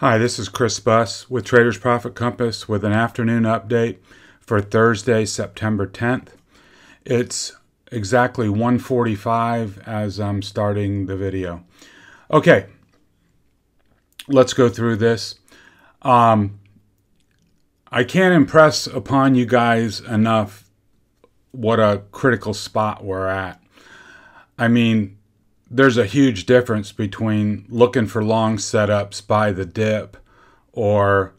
Hi, this is Chris Buss with Traders Profit Compass with an afternoon update for Thursday, September 10th. It's exactly 1:45 as I'm starting the video. Okay, let's go through this. Um, I can't impress upon you guys enough what a critical spot we're at. I mean, there's a huge difference between looking for long setups buy the dip or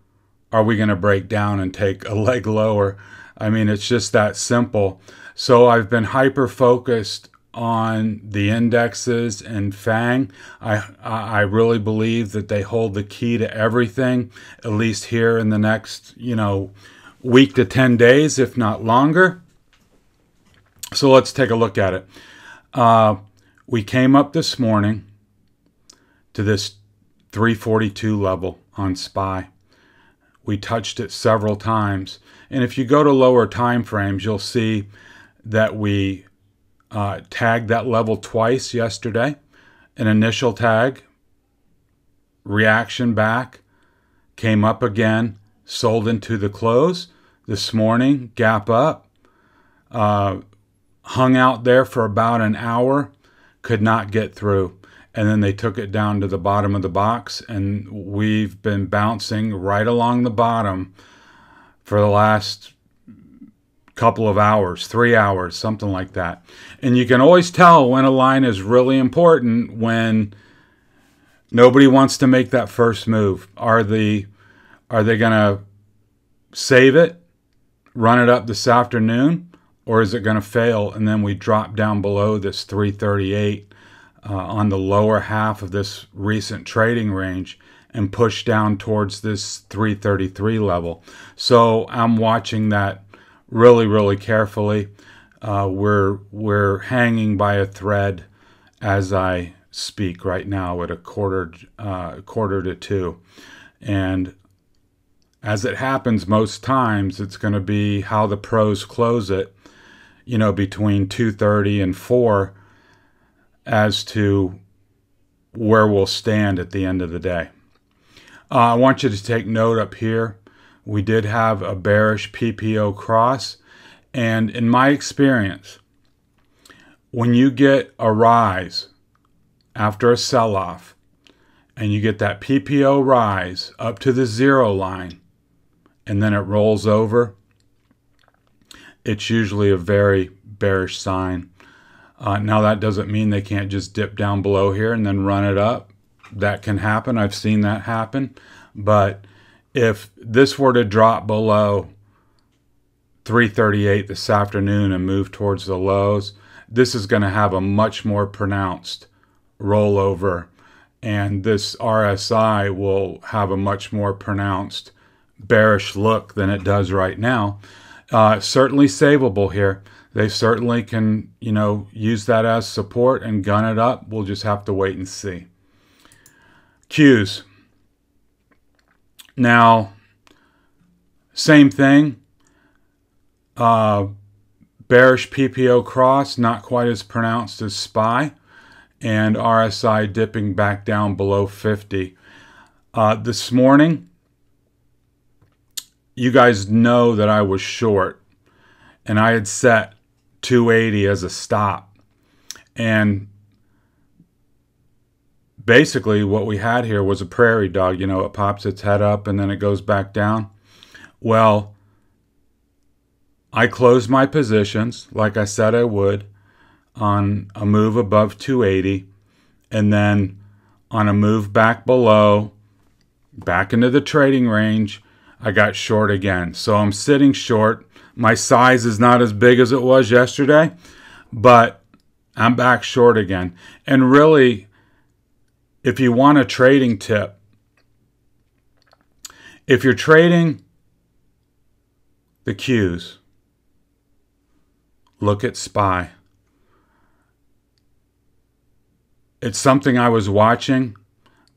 are we going to break down and take a leg lower? I mean, it's just that simple. So I've been hyper focused on the indexes and FANG. I I really believe that they hold the key to everything, at least here in the next, you know, week to 10 days, if not longer. So let's take a look at it. Uh, we came up this morning to this 342 level on SPY. We touched it several times. And if you go to lower time frames, you'll see that we uh, tagged that level twice yesterday. An initial tag, reaction back, came up again, sold into the close. This morning, gap up, uh, hung out there for about an hour could not get through. And then they took it down to the bottom of the box, and we've been bouncing right along the bottom for the last couple of hours, three hours, something like that. And you can always tell when a line is really important when nobody wants to make that first move. Are the are they going to save it, run it up this afternoon, or is it going to fail? And then we drop down below this 338 uh, on the lower half of this recent trading range and push down towards this 333 level. So i'm watching that really really carefully. Uh, we're we're hanging by a thread as i speak right now at a quarter uh, quarter to two. And as it happens most times it's going to be how the pros close it you know, between 2:30 and 4 as to where we'll stand at the end of the day. Uh, I want you to take note up here. We did have a bearish PPO cross, and in my experience, when you get a rise after a sell off and you get that PPO rise up to the zero line and then it rolls over, it's usually a very bearish sign. Uh, now, that doesn't mean they can't just dip down below here and then run it up. That can happen. I've seen that happen. But if this were to drop below 338 this afternoon and move towards the lows, this is going to have a much more pronounced rollover. And this RSI will have a much more pronounced bearish look than it does right now. Uh, certainly savable here. They certainly can, you know, use that as support and gun it up. We'll just have to wait and see. Qs. Now, same thing. Uh, bearish PPO cross, not quite as pronounced as SPY, and RSI dipping back down below 50. Uh, this morning, you guys know that I was short and I had set 280 as a stop. And basically, what we had here was a prairie dog. You know, it pops its head up and then it goes back down. Well, I closed my positions like I said I would on a move above 280 and then on a move back below, back into the trading range I got short again. So I'm sitting short. My size is not as big as it was yesterday, but I'm back short again. And really, if you want a trading tip, if you're trading the Qs, look at SPY. It's something I was watching,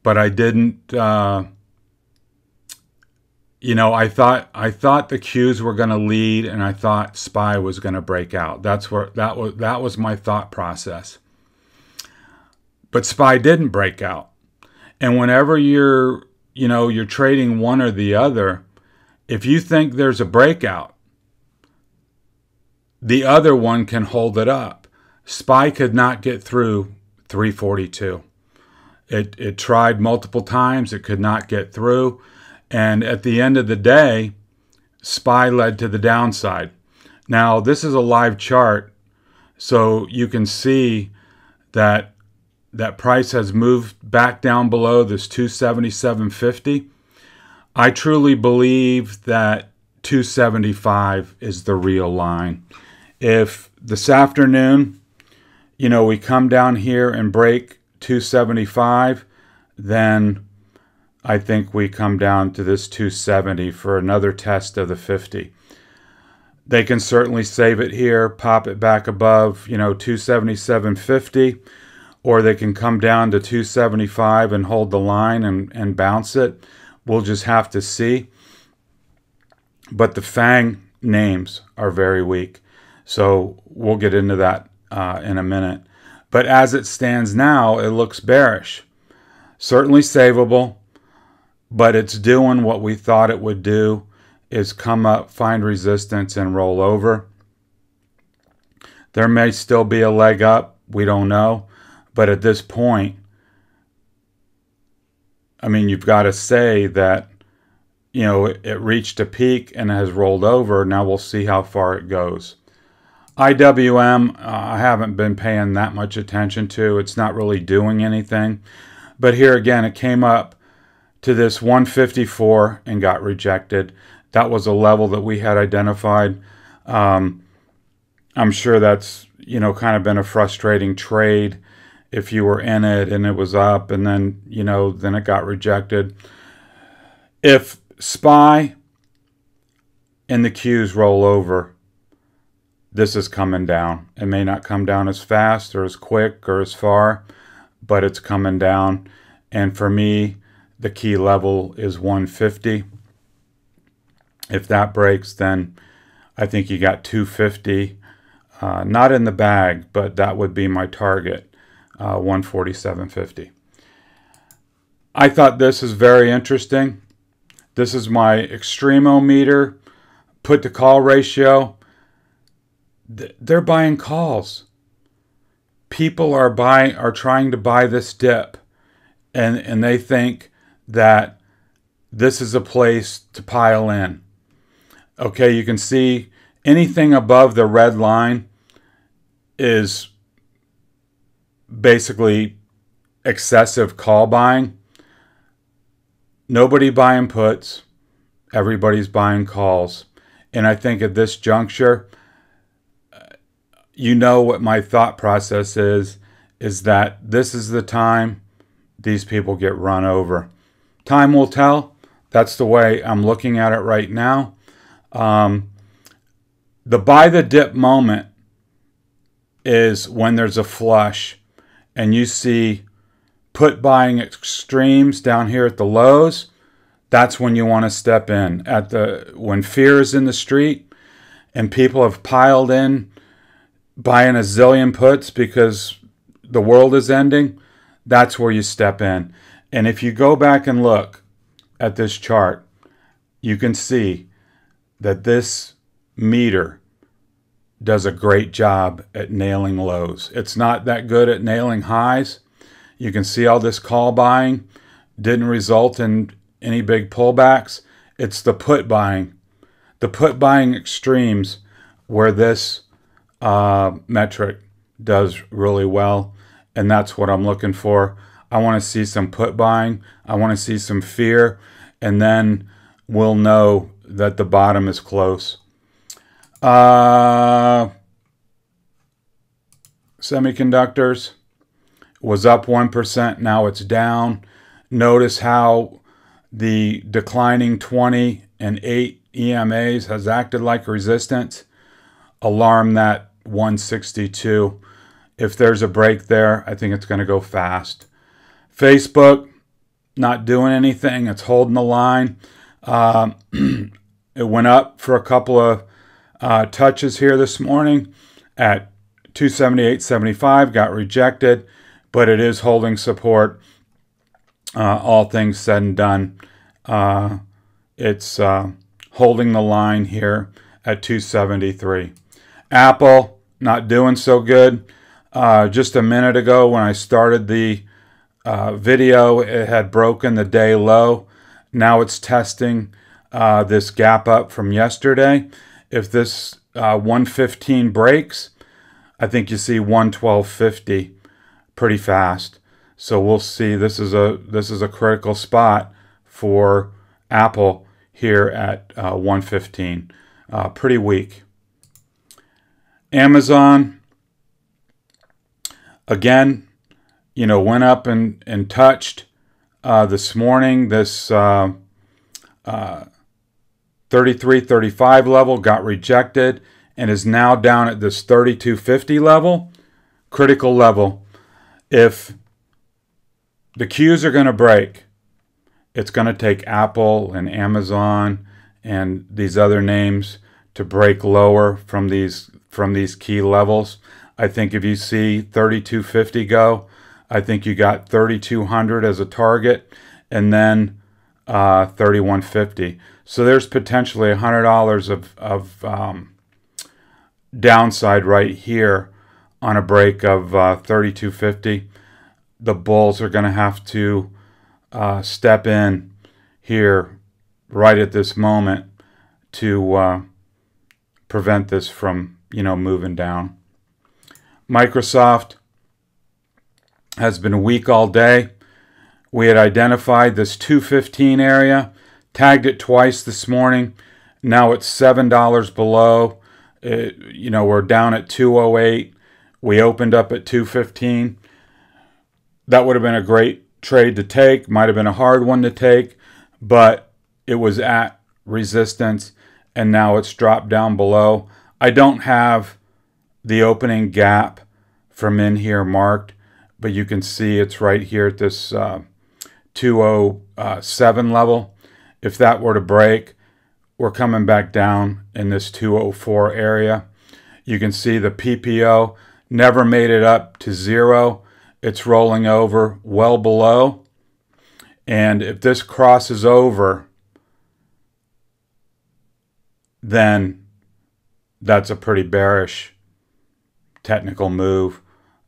but I didn't. Uh, you know, I thought I thought the Qs were going to lead, and I thought Spy was going to break out. That's where that was that was my thought process. But Spy didn't break out, and whenever you're you know, you're trading one or the other, if you think there's a breakout, the other one can hold it up. SPY could not get through 342. It, it tried multiple times, it could not get through. And at the end of the day, SPY led to the downside. Now, this is a live chart, so you can see that that price has moved back down below this 277.50. I truly believe that 275 is the real line. If this afternoon, you know, we come down here and break 275, then I think we come down to this 270 for another test of the 50. They can certainly save it here, pop it back above, you know, 277.50, or they can come down to 275 and hold the line and, and bounce it. We'll just have to see. But the FANG names are very weak. So we'll get into that uh, in a minute. But as it stands now, it looks bearish. Certainly savable, but it's doing what we thought it would do is come up, find resistance, and roll over. There may still be a leg up. We don't know. But at this point, I mean, you've got to say that, you know, it, it reached a peak and has rolled over. Now we'll see how far it goes. IWM, uh, I haven't been paying that much attention to. It's not really doing anything. But here again, it came up to this 154 and got rejected. That was a level that we had identified. Um, I'm sure that's, you know, kind of been a frustrating trade if you were in it and it was up and then, you know, then it got rejected. If SPY and the Qs roll over, this is coming down. It may not come down as fast or as quick or as far, but it's coming down. And for me, the key level is 150. If that breaks, then I think you got 250. Uh, not in the bag, but that would be my target, uh, 147.50. I thought this is very interesting. This is my extremo meter, put to call ratio they're buying calls. People are buying are trying to buy this dip and and they think that this is a place to pile in. Okay, you can see anything above the red line is basically excessive call buying. Nobody buying puts, everybody's buying calls. And I think at this juncture, you know what my thought process is is that this is the time these people get run over. Time will tell. That's the way I'm looking at it right now. Um, the buy the dip moment is when there's a flush and you see put buying extremes down here at the lows. That's when you want to step in. At the when fear is in the street and people have piled in buying a zillion puts because the world is ending, that's where you step in. And if you go back and look at this chart, you can see that this meter does a great job at nailing lows. It's not that good at nailing highs. You can see all this call buying didn't result in any big pullbacks. It's the put buying, the put buying extremes where this uh, metric does really well, and that's what I'm looking for. I want to see some put buying. I want to see some fear, and then we'll know that the bottom is close. Uh, semiconductors was up 1%. Now it's down. Notice how the declining 20 and 8 EMAs has acted like a resistance. Alarm that 162. If there's a break there, I think it's going to go fast. Facebook, not doing anything. It's holding the line. Um, it went up for a couple of uh, touches here this morning at 278.75, got rejected, but it is holding support uh, all things said and done, uh, it's uh, holding the line here at 273. Apple not doing so good. Uh, just a minute ago when I started the uh, video, it had broken the day low. Now it's testing uh, this gap up from yesterday. If this uh, 115 breaks, I think you see 112.50 pretty fast. So we'll see. This is a this is a critical spot for Apple here at uh, 115. Uh, pretty weak. Amazon again, you know, went up and and touched uh, this morning. This uh, uh, 33, 35 level got rejected and is now down at this 3250 level, critical level. If the Qs are going to break. It's going to take Apple and Amazon and these other names to break lower from these from these key levels. I think if you see 3250 go, I think you got 3200 as a target and then uh, 3150. So there's potentially $100 of, of um, downside right here on a break of uh, 3250 the Bulls are going to have to uh, step in here right at this moment to uh, prevent this from, you know, moving down. Microsoft has been weak all day. We had identified this 215 area, tagged it twice this morning. Now it's $7 below. It, you know, we're down at 208. We opened up at 215 that would have been a great trade to take. Might have been a hard one to take, but it was at resistance and now it's dropped down below. I don't have the opening gap from in here marked, but you can see it's right here at this uh, 207 level. If that were to break, we're coming back down in this 204 area. You can see the PPO never made it up to zero it's rolling over well below. And if this crosses over, then that's a pretty bearish technical move.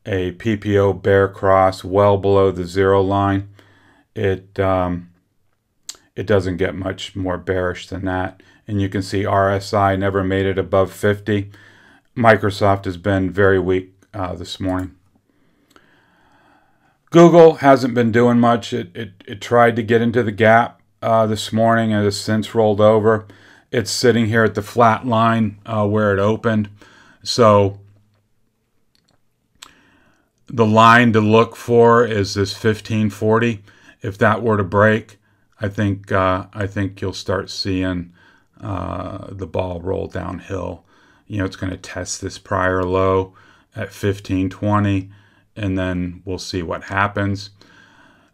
A PPO bear cross well below the zero line. It um, it doesn't get much more bearish than that. And you can see RSI never made it above 50. Microsoft has been very weak uh, this morning. Google hasn't been doing much. It, it, it tried to get into the gap uh, this morning and has since rolled over. It's sitting here at the flat line uh, where it opened. So the line to look for is this 1540. If that were to break, I think uh, I think you'll start seeing uh, the ball roll downhill. You know, it's going to test this prior low at 1520 and then we'll see what happens.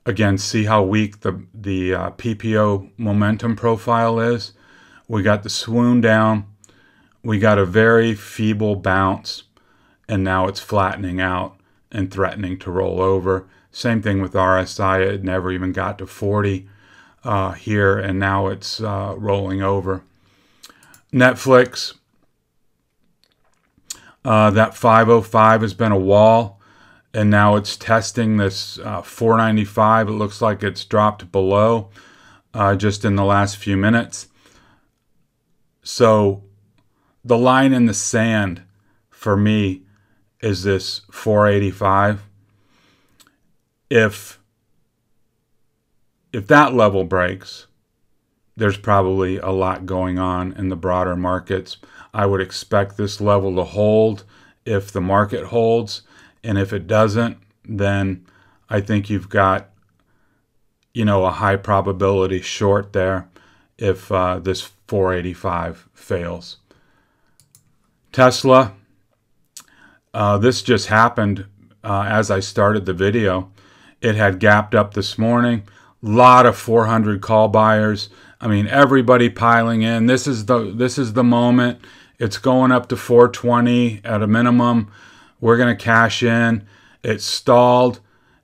Again, see how weak the, the uh, PPO momentum profile is. We got the swoon down. We got a very feeble bounce, and now it's flattening out and threatening to roll over. Same thing with RSI. It never even got to 40 uh, here, and now it's uh, rolling over. Netflix, uh, that 505 has been a wall and now it's testing this uh, 495. It looks like it's dropped below uh, just in the last few minutes. So the line in the sand for me is this 485. If if that level breaks, there's probably a lot going on in the broader markets. I would expect this level to hold if the market holds and if it doesn't, then I think you've got, you know, a high probability short there if uh, this 485 fails. Tesla, uh, this just happened uh, as I started the video. It had gapped up this morning. Lot of 400 call buyers. I mean, everybody piling in. This is the this is the moment. It's going up to 420 at a minimum. We're going to cash in. It stalled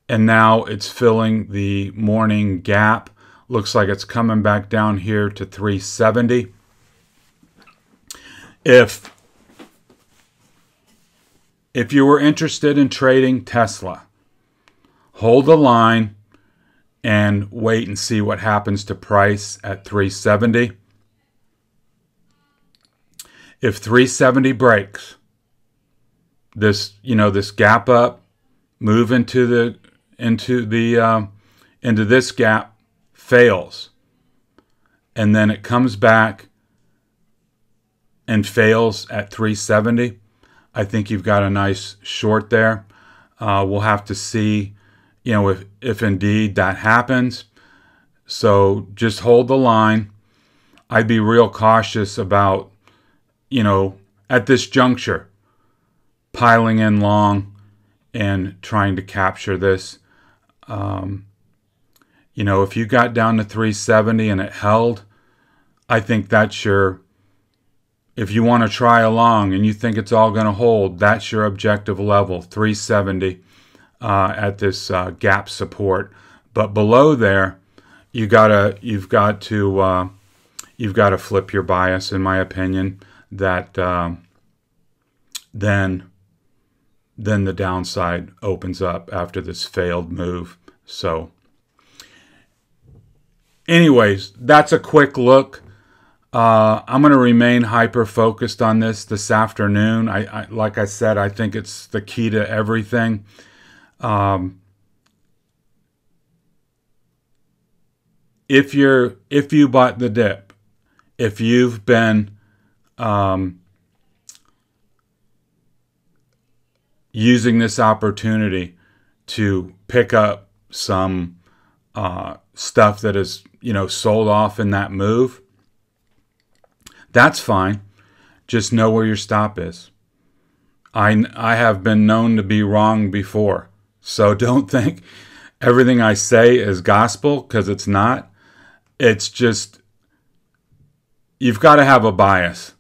and now it's filling the morning gap. Looks like it's coming back down here to 370. If if you were interested in trading Tesla, hold the line and wait and see what happens to price at 370. If 370 breaks, this you know this gap up, move into the into the um, into this gap, fails, and then it comes back and fails at 370. I think you've got a nice short there. Uh, we'll have to see, you know, if if indeed that happens. So just hold the line. I'd be real cautious about, you know, at this juncture, piling in long and trying to capture this. Um, you know, if you got down to 370 and it held, I think that's your, if you want to try along and you think it's all going to hold, that's your objective level, 370 uh, at this uh, gap support. But below there, you gotta, you've got to, uh, you've got to flip your bias, in my opinion. That um, then then the downside opens up after this failed move. So, anyways, that's a quick look. Uh, I'm going to remain hyper focused on this this afternoon. I, I, like I said, I think it's the key to everything. Um, if you're if you bought the dip, if you've been um, using this opportunity to pick up some uh, stuff that is, you know, sold off in that move, that's fine. Just know where your stop is. I, I have been known to be wrong before. So don't think everything I say is gospel because it's not. It's just, you've got to have a bias.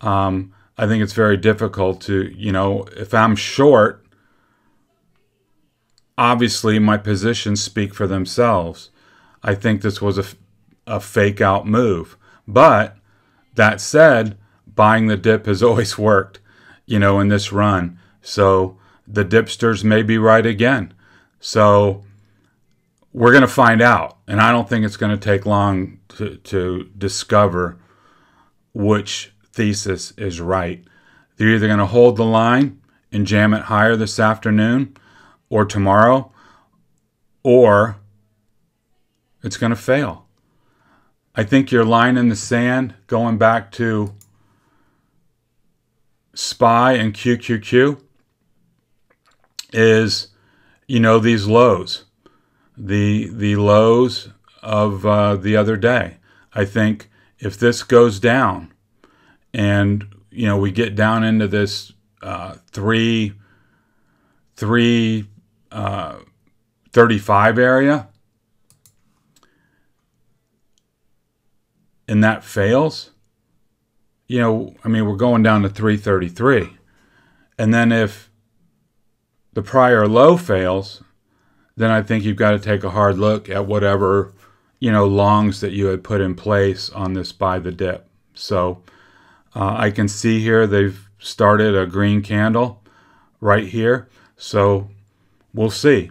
Um, I think it's very difficult to, you know, if I'm short, obviously my positions speak for themselves. I think this was a, a fake out move. But that said, buying the dip has always worked, you know, in this run. So the dipsters may be right again. So we're going to find out. And I don't think it's going to take long to, to discover which thesis is right. They're either going to hold the line and jam it higher this afternoon or tomorrow, or it's going to fail. I think your line in the sand, going back to SPY and QQQ, is you know these lows, the the lows of uh, the other day. I think if this goes down and you know we get down into this uh, three three uh, 35 area and that fails you know i mean we're going down to 333 and then if the prior low fails then i think you've got to take a hard look at whatever you know longs that you had put in place on this buy the dip so uh, I can see here they've started a green candle right here. So we'll see.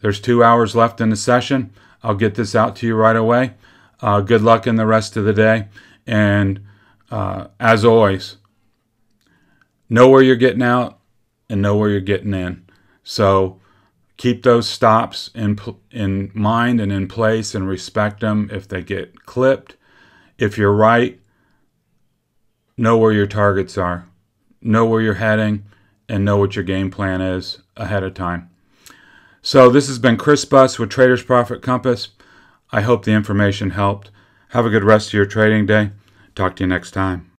There's two hours left in the session. I'll get this out to you right away. Uh, good luck in the rest of the day. And uh, as always, know where you're getting out and know where you're getting in. So keep those stops in, in mind and in place and respect them if they get clipped. If you're right, know where your targets are, know where you're heading, and know what your game plan is ahead of time. So, this has been Chris Buss with Traders Profit Compass. I hope the information helped. Have a good rest of your trading day. Talk to you next time.